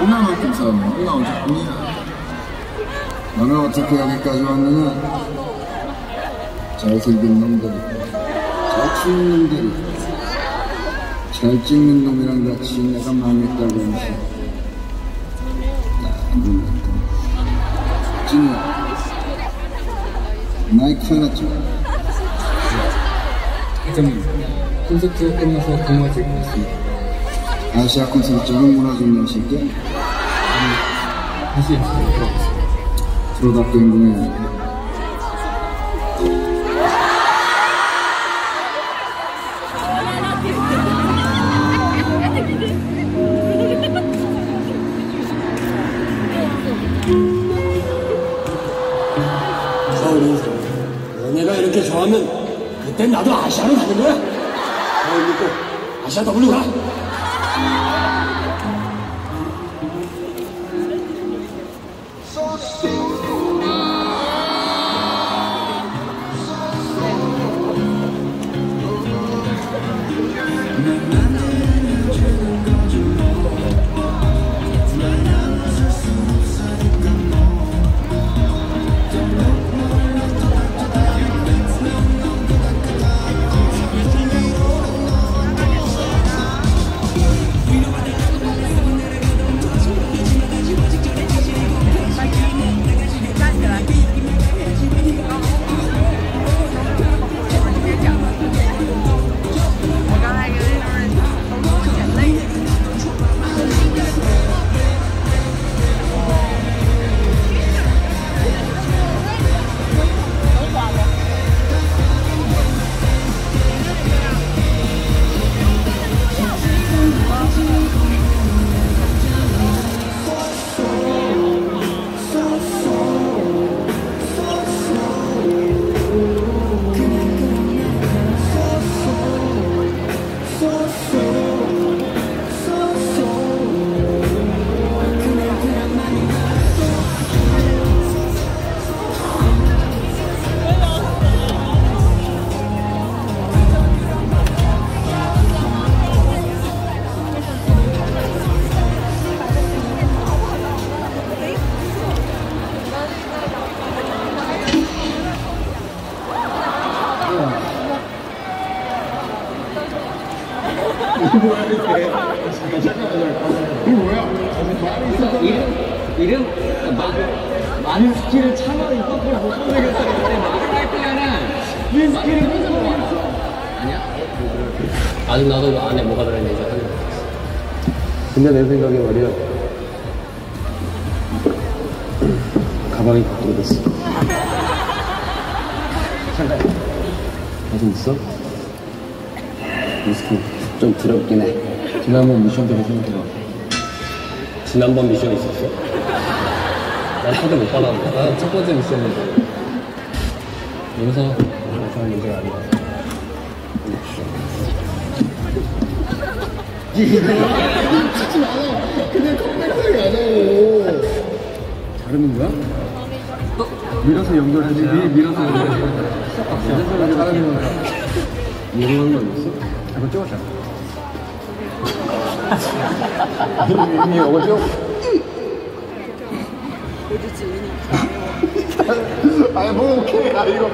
얼마만큼 사는 나온 작품이야. 너는 어떻게 여기까지 왔느냐? 잘생긴 놈들이, 잘 추는 놈들이, 잘 찍는 놈이랑 같이 내가 망했다고 하면서 나 놀랐다. 진우야, 마이크 하나 줘. 회장님, 콘서트 끝나서 동화 찍고 있습니다. 아시아 콘서트장은 문화좀 내실게. 다시. 프로답게 행동해. 서울에서 너네가 이렇게 좋아하면 그땐 나도 아시아로 가는 거야. 서울 믿고 아시아 더블로 가. 이름 마, 많은 스킬을 참아 이거를 못 보내겠다 그때 말을 할 때는 이 스킬을 무슨 아니야? 아직 나도 안에 뭐가 들어있는지 확인 못했어. 근데 내 생각에 말이야 가방이 바뀌어졌어 잠깐 가슴 있어? 위스키 좀 두렵긴 해 지난번 미션 때문에 생각해봐 지난번 미션 있었어? 난 초대 못 받았는데. 난첫 번째 미션인데. 용서, 용서할 문제가 아니야. 다르는 거야? 밀어서 연결하지. 미, 밀어서 연결하지. 日本なですよあこっちもしたの耳をこっちも哎，不用，